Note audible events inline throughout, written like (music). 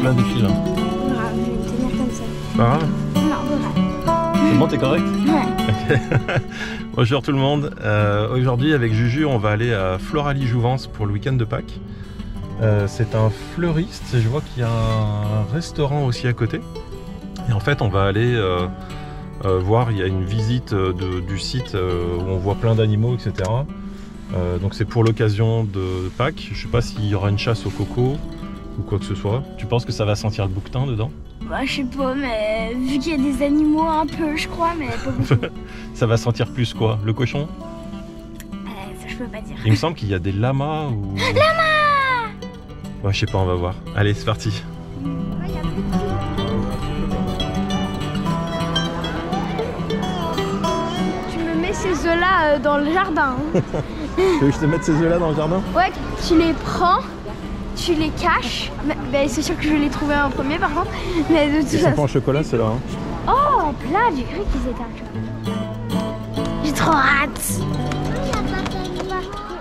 plein des fils. hein. Je vais me tenir comme ça. Pas grave. Non. C'est bon, t'es correct Ouais. (laughs) Bonjour tout le monde. Euh, Aujourd'hui, avec Juju, on va aller à Floralie Jouvence pour le week-end de Pâques. Euh, c'est un fleuriste. Je vois qu'il y a un restaurant aussi à côté. Et en fait, on va aller euh, voir. Il y a une visite de- du site où on voit plein d'animaux, etc. Donc, c'est pour l'occasion de Pâques. Je sais pas s'il y aura une chasse au coco ou quoi que ce soit. Tu penses que ça va sentir le bouquetin dedans Bah, je sais pas, mais vu qu'il y a des animaux un peu, je crois, mais pas beaucoup. (laughs) Ça va sentir plus quoi Le cochon Euh, ça, je peux pas dire. Il me semble qu'il y a des lamas ou. Lamas Ouais, je sais pas, on va voir. Allez, c'est parti. Tu me mets ces œufs-là euh, dans le jardin. hein. (laughs) Tu veux que je te mette ces œufs là dans le jardin? Ouais, tu les prends, tu les caches. Ben, c'est sûr que je vais les trouver en premier par contre. Mais de toute Ils sont pas en chocolat ceux-là. Hein. Oh, plat, j'ai cru qu'ils étaient un chocolat. J'ai trop hâte. Je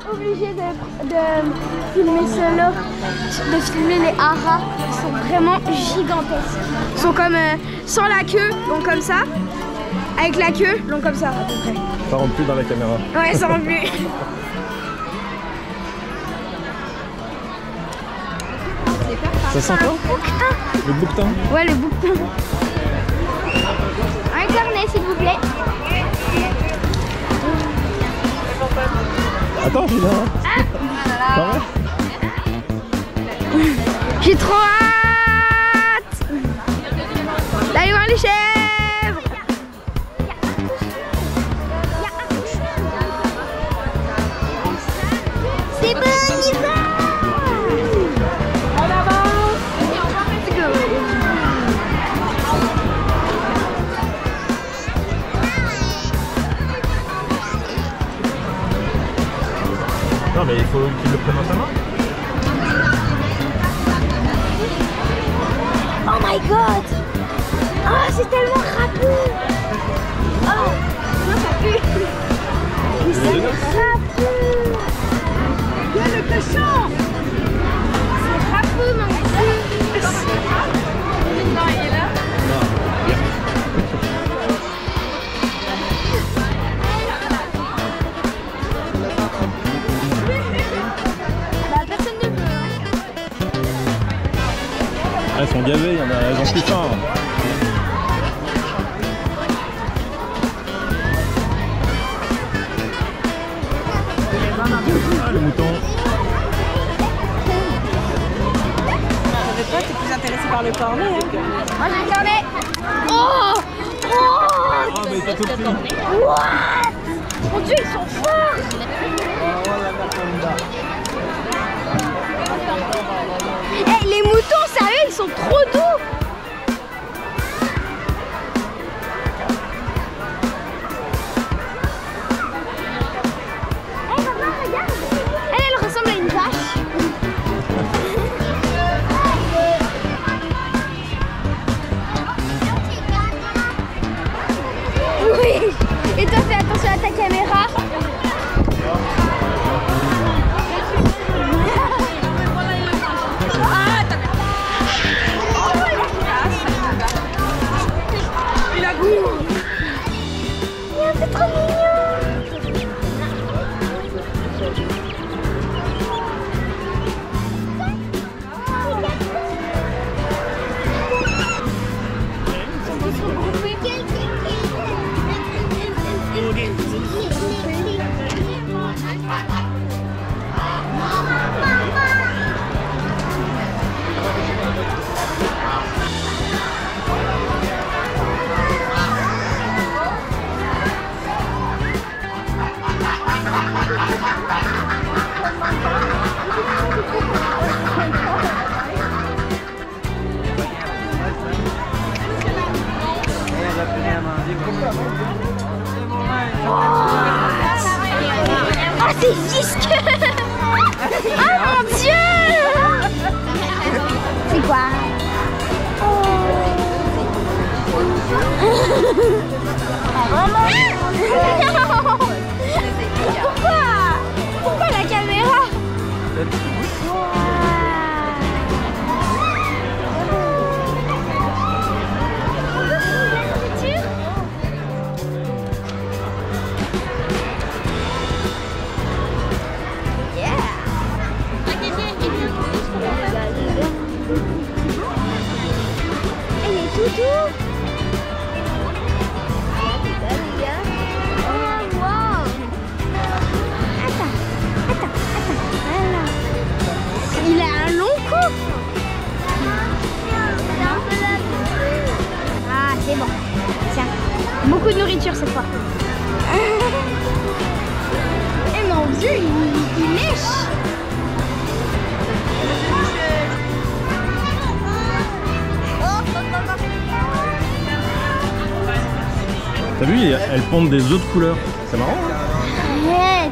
suis obligée de, de filmer ceux-là, de filmer les haras. Ils sont vraiment gigantesques. Ils sont comme euh, sans la queue, donc comme ça. Avec la queue, donc comme ça à peu près. Ça rentre plus dans la caméra. Ouais, ça rend (laughs) plus. Ça sent quoi Le bouquetin Ouais, le bouquin. Un cornet, s'il vous plaît. Attends, j'ai là. Vrai J'ai trop hâte qu'il le prenne dans sa main. Oh my god. Oh, c'est tellement râpeux Oh Non, ça pue. Mais c'est râpeux Il y a le cochon Ah, ils sont gavés, il y en a, ils ont plus faim. Ah, le mouton. savais pas, t'es plus intéressé par le cornet. Hein. Moi j'ai le cornet Oh Oh Ah, mais t'as tout pris. What? Mon dieu, ils sont forts Eh, les moutons, sérieux, ils sont trop doux. Eh, Elle, elle ressemble à une vache. Oui. Et toi, fais attention à ta caméra. C'est visqueux Ah mon dieu. C'est quoi? (laughs) Non T'as vu, elles pondent des œufs de couleur. C'est marrant.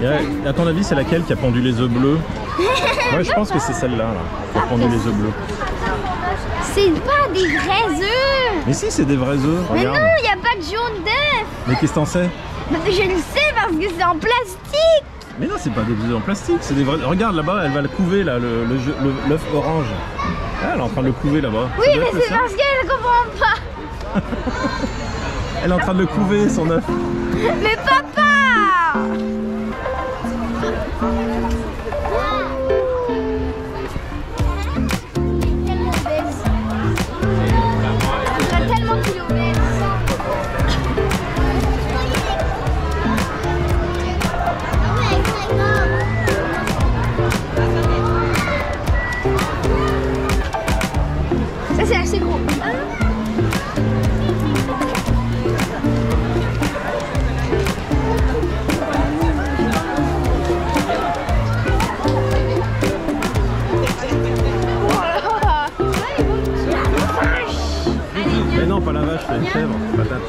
hein. Et à ton avis, c'est laquelle qui a pondu les œufs bleus (laughs) Ouais, je pense que c'est celle-là, là, qui a pondu les œufs bleus. C'est pas des vrais œufs. Mais si, c'est des vrais œufs. Mais Regarde. non, il n'y a pas de jaune d'œuf. Mais qu'est-ce que t'en sais Je le sais parce que c'est en plastique. Mais non, c'est pas des œufs en plastique, c'est des vrais. Regarde là-bas, elle va le couver là, le le l'œuf orange. Ah, elle est en train de le couver là-bas. Oui, mais c'est parce qu'elle comprend pas. Elle est en train de le couver son œuf. (laughs) Mais papa Mais non, pas la vache, c'est une chèvre, patate.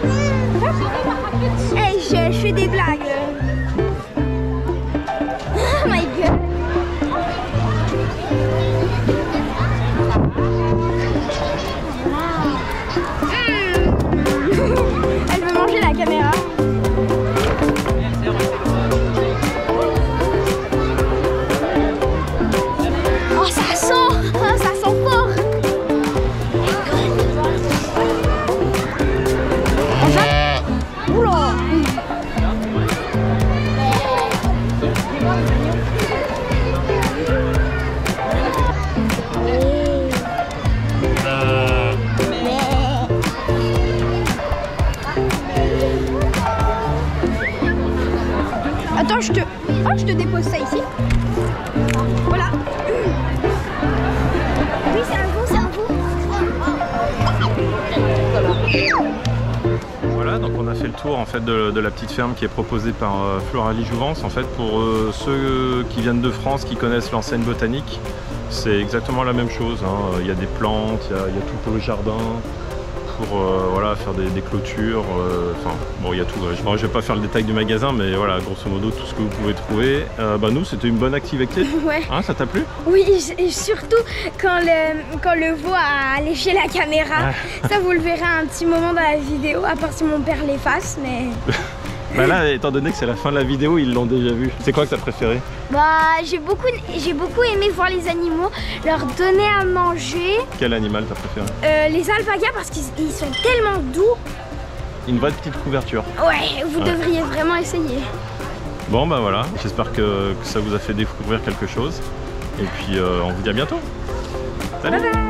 Voilà. Donc on a fait le tour en fait de, de la petite ferme qui est proposée par euh, Floralie Jouvence. En fait, pour euh, ceux qui viennent de France, qui connaissent l'enseigne botanique, c'est exactement la même chose. hein. Il y a des plantes, il y a, il y a tout pour le jardin, pour euh, voilà, faire des, des clôtures. euh, Enfin, bon, il y a tout. Je ne vais pas faire le détail du magasin, mais voilà, grosso modo, tout ce que vous pouvez trouver. Euh, bah, nous, c'était une bonne activité. (laughs) Ouais. Hein, ça t'a plu? Oui, et surtout quand le, quand le veau a léché la caméra. Ça, vous le verrez un petit moment dans la vidéo, à part si mon père l'efface, mais... (laughs) Bah là, étant donné que c'est la fin de la vidéo, ils l'ont déjà vu. C'est quoi que t'as préféré Bah, j'ai beaucoup, j'ai beaucoup aimé voir les animaux, leur donner à manger. Quel animal t'as préféré Euh, les alpagas, parce qu'ils ils sont tellement doux. Une vraie petite couverture. Ouais, vous Ouais. devriez vraiment essayer. Bon bah voilà, j'espère que, que ça vous a fait découvrir quelque chose. Et puis euh, on vous dit à bientôt. Salut Bye bye